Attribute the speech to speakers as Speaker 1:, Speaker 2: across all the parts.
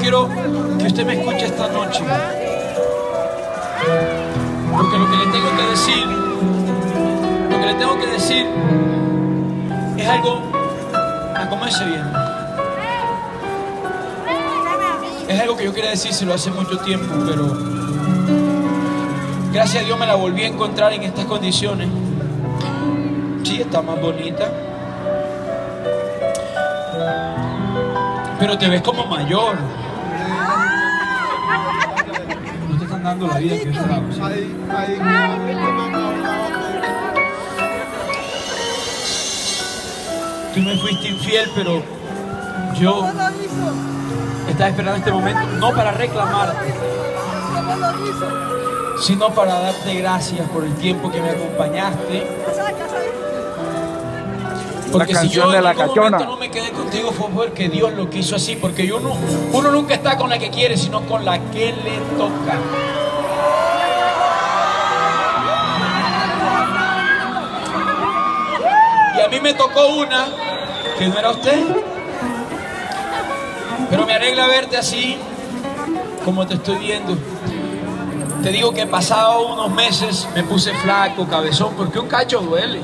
Speaker 1: quiero que usted me escuche esta noche. Porque lo que le tengo que decir, lo que le tengo que decir es algo a comerse bien. Es algo que yo quería decírselo hace mucho tiempo, pero gracias a Dios me la volví a encontrar en estas condiciones. Sí, está más bonita. Pero te ves como mayor. La vida que ¿sí? Tú me fuiste infiel, pero yo estaba esperando este momento no para reclamarte, sino para darte gracias por el tiempo que me acompañaste. Porque si
Speaker 2: canción
Speaker 1: yo
Speaker 2: de
Speaker 1: en
Speaker 2: la cachona.
Speaker 1: no me quedé contigo fue porque Dios lo quiso así, porque yo no, uno nunca está con la que quiere, sino con la que le toca. A mí me tocó una que no era usted. Pero me arregla verte así, como te estoy viendo. Te digo que pasado unos meses me puse flaco, cabezón, porque un cacho duele.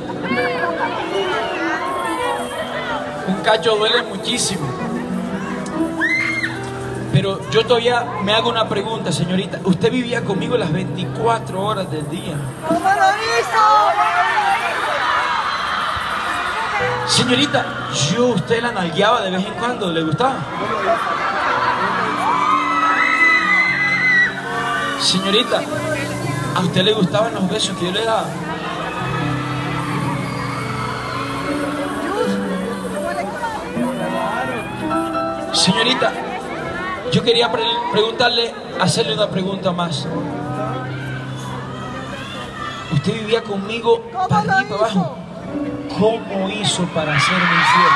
Speaker 1: Un cacho duele muchísimo. Pero yo todavía me hago una pregunta, señorita. Usted vivía conmigo las 24 horas del día. Señorita, yo usted la nalgueaba de vez en cuando, ¿le gustaba? Señorita, ¿a usted le gustaban los besos que yo le daba? Señorita, yo quería pre- preguntarle, hacerle una pregunta más. ¿Usted vivía conmigo para abajo? ¿Cómo hizo para hacerme infiel?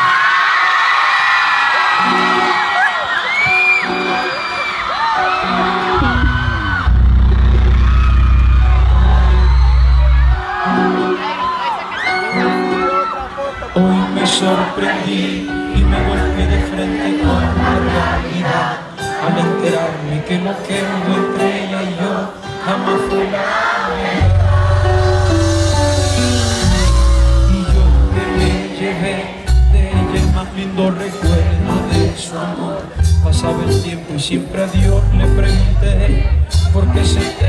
Speaker 1: Hoy me sorprendí y me golpeé de frente con la realidad al enterarme que lo que entre ella y yo jamás fue la siempre a Dios le pregunté por qué se terminó.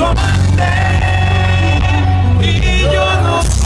Speaker 1: Su amante? Y yo no sé.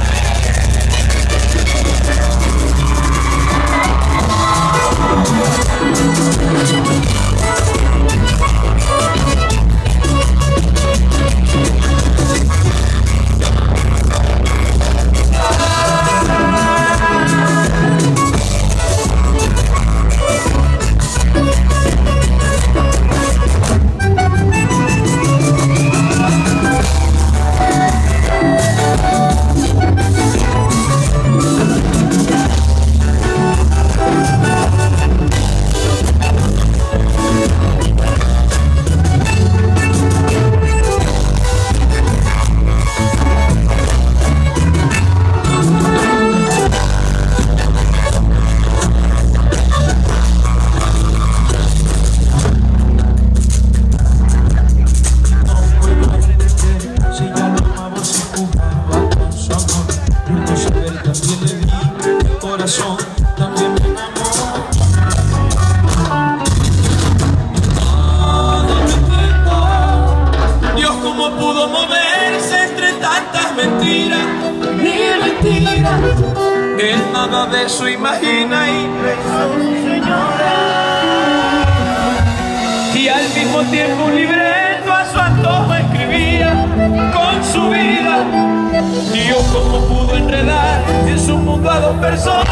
Speaker 1: De eso imagina y su señora. Y al mismo tiempo un libreto a su antojo escribía con su vida. Dios cómo pudo enredar en su mundo a dos personas.